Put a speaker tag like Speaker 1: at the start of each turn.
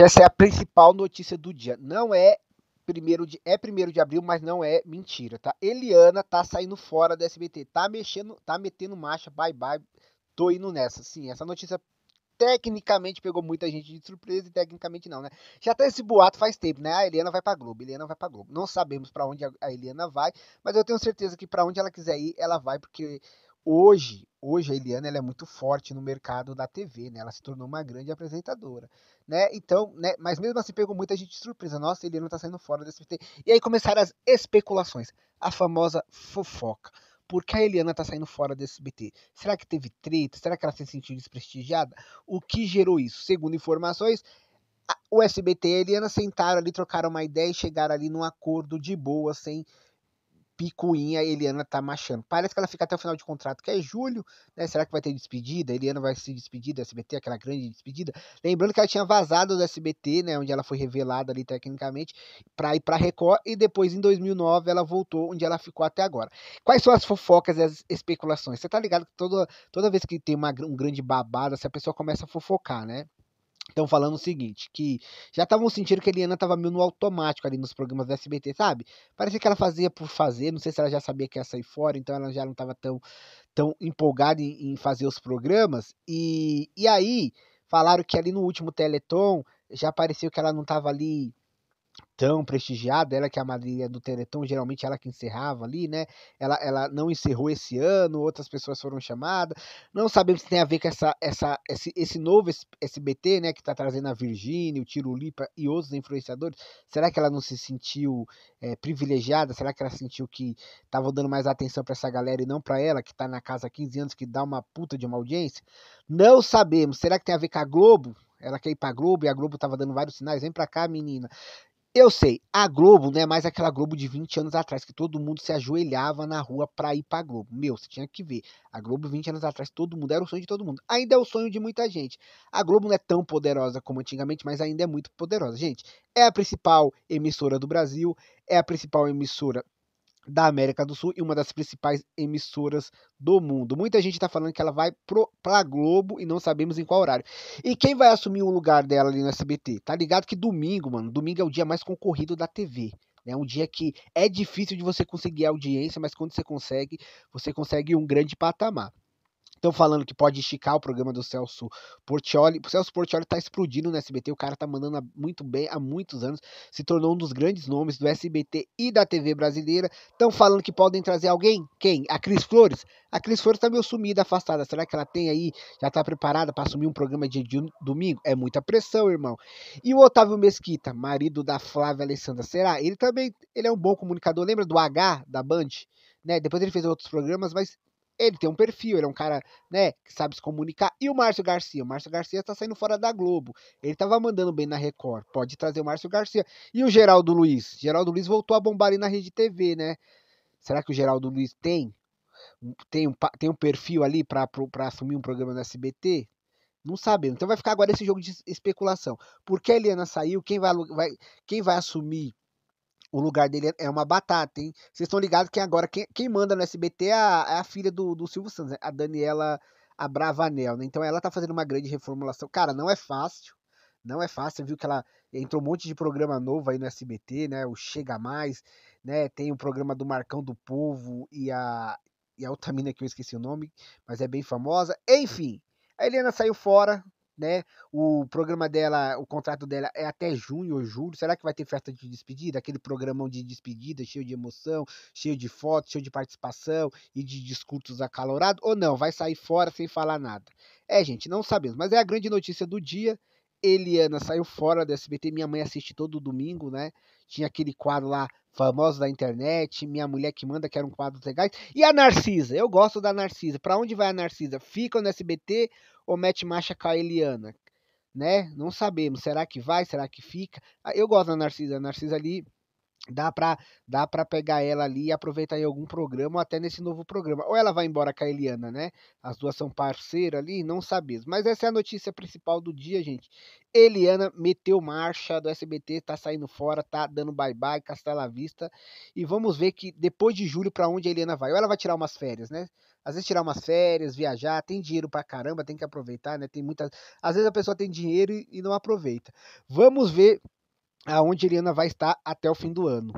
Speaker 1: Essa é a principal notícia do dia. Não é primeiro de é primeiro de abril, mas não é mentira, tá? Eliana tá saindo fora da SBT, tá mexendo, tá metendo marcha, bye bye. Tô indo nessa. Sim, essa notícia tecnicamente pegou muita gente de surpresa e tecnicamente não, né? Já tá esse boato faz tempo, né? A Eliana vai pra Globo, Eliana vai pra Globo. Não sabemos para onde a Eliana vai, mas eu tenho certeza que para onde ela quiser ir, ela vai, porque hoje, hoje a Eliana ela é muito forte no mercado da TV, né? Ela se tornou uma grande apresentadora, né? Então, né? Mas mesmo assim pegou muita gente de surpresa. Nossa, a Eliana tá saindo fora desse SBT. E aí começaram as especulações, a famosa fofoca por que a Eliana tá saindo fora desse SBT? Será que teve treta? Será que ela se sentiu desprestigiada? O que gerou isso? Segundo informações, o SBT e a Eliana sentaram ali, trocaram uma ideia e chegaram ali num acordo de boa, sem picuinha a Eliana tá machando. Parece que ela fica até o final de contrato, que é julho, né? Será que vai ter despedida? A Eliana vai se despedir do SBT, aquela grande despedida. Lembrando que ela tinha vazado do SBT, né? Onde ela foi revelada ali tecnicamente, para ir pra Record, e depois em 2009 ela voltou, onde ela ficou até agora. Quais são as fofocas e as especulações? Você tá ligado que toda, toda vez que tem uma, um grande babado, essa pessoa começa a fofocar, né? Estão falando o seguinte, que já estavam sentindo que a Eliana estava meio no automático ali nos programas da SBT, sabe? Parecia que ela fazia por fazer, não sei se ela já sabia que ia sair fora, então ela já não estava tão, tão empolgada em, em, fazer os programas. E, e aí, falaram que ali no último Teleton, já pareceu que ela não estava ali tão prestigiada, ela que é a madrinha do Teleton, geralmente ela que encerrava ali, né? Ela, ela não encerrou esse ano, outras pessoas foram chamadas. Não sabemos se tem a ver com essa, essa, esse, esse novo SBT, né? Que tá trazendo a Virgínia, o Tirulipa e outros influenciadores. Será que ela não se sentiu é, privilegiada? Será que ela sentiu que tava dando mais atenção para essa galera e não para ela, que tá na casa há 15 anos, que dá uma puta de uma audiência? Não sabemos. Será que tem a ver com a Globo? Ela quer ir pra Globo e a Globo tava dando vários sinais. Vem pra cá, menina. Eu sei, a Globo não é mais aquela Globo de 20 anos atrás, que todo mundo se ajoelhava na rua pra ir pra Globo. Meu, você tinha que ver. A Globo 20 anos atrás, todo mundo, era o sonho de todo mundo. Ainda é o sonho de muita gente. A Globo não é tão poderosa como antigamente, mas ainda é muito poderosa. Gente, é a principal emissora do Brasil, é a principal emissora da América do Sul e uma das principais emissoras do mundo. Muita gente está falando que ela vai para a Globo e não sabemos em qual horário. E quem vai assumir o lugar dela ali no SBT? Tá ligado que domingo, mano, domingo é o dia mais concorrido da TV. É um dia que é difícil de você conseguir audiência, mas quando você consegue, você consegue um grande patamar. Estão falando que pode esticar o programa do Celso Portioli. O Celso Portioli tá explodindo no SBT, o cara tá mandando muito bem há muitos anos, se tornou um dos grandes nomes do SBT e da TV brasileira. Estão falando que podem trazer alguém? Quem? A Cris Flores? A Cris Flores tá meio sumida, afastada. Será que ela tem aí, já tá preparada para assumir um programa de, de domingo? É muita pressão, irmão. E o Otávio Mesquita, marido da Flávia Alessandra, será? Ele também, ele é um bom comunicador. Lembra do H da Band? Né? Depois ele fez outros programas, mas ele tem um perfil, ele é um cara, né, que sabe se comunicar. E o Márcio Garcia? O Márcio Garcia tá saindo fora da Globo. Ele tava mandando bem na Record. Pode trazer o Márcio Garcia. E o Geraldo Luiz? Geraldo Luiz voltou a bombar ali na Rede TV, né? Será que o Geraldo Luiz tem tem um, tem um perfil ali para assumir um programa no SBT? Não sabemos. Então vai ficar agora esse jogo de especulação. Por que a Eliana saiu? Quem vai, vai, quem vai assumir o lugar dele é uma batata, hein? Vocês estão ligados que agora quem, quem, manda no SBT é a, é a filha do, do Silvio Santos, né? a Daniela Abravanel, né? Então ela tá fazendo uma grande reformulação. Cara, não é fácil, não é fácil. Você viu que ela entrou um monte de programa novo aí no SBT, né? O Chega Mais, né? Tem o programa do Marcão do Povo e a, e a outra mina que eu esqueci o nome, mas é bem famosa. Enfim, a Helena saiu fora, né? O programa dela, o contrato dela é até junho ou julho. Será que vai ter festa de despedida? Aquele programão de despedida cheio de emoção, cheio de fotos, cheio de participação e de discursos acalorados? Ou não? Vai sair fora sem falar nada? É, gente, não sabemos. Mas é a grande notícia do dia. Eliana saiu fora do SBT. Minha mãe assiste todo domingo, né? Tinha aquele quadro lá, famoso da internet, Minha Mulher que Manda, que era um quadro legal. E a Narcisa? Eu gosto da Narcisa. Para onde vai a Narcisa? Fica no SBT ou mete marcha com a Eliana? Né? Não sabemos. Será que vai? Será que fica? Ah, eu gosto da Narcisa. A Narcisa ali dá pra, dá pra pegar ela ali e aproveitar em algum programa ou até nesse novo programa. Ou ela vai embora com a Eliana, né? As duas são parceiras ali, não sabemos. Mas essa é a notícia principal do dia, gente. Eliana meteu marcha do SBT, tá saindo fora, tá dando bye-bye, castela vista. E vamos ver que depois de julho para onde a Eliana vai. Ou ela vai tirar umas férias, né? às vezes tirar umas férias, viajar, tem dinheiro pra caramba, tem que aproveitar, né? Tem muitas. Às vezes a pessoa tem dinheiro e não aproveita. Vamos ver aonde Eliana vai estar até o fim do ano.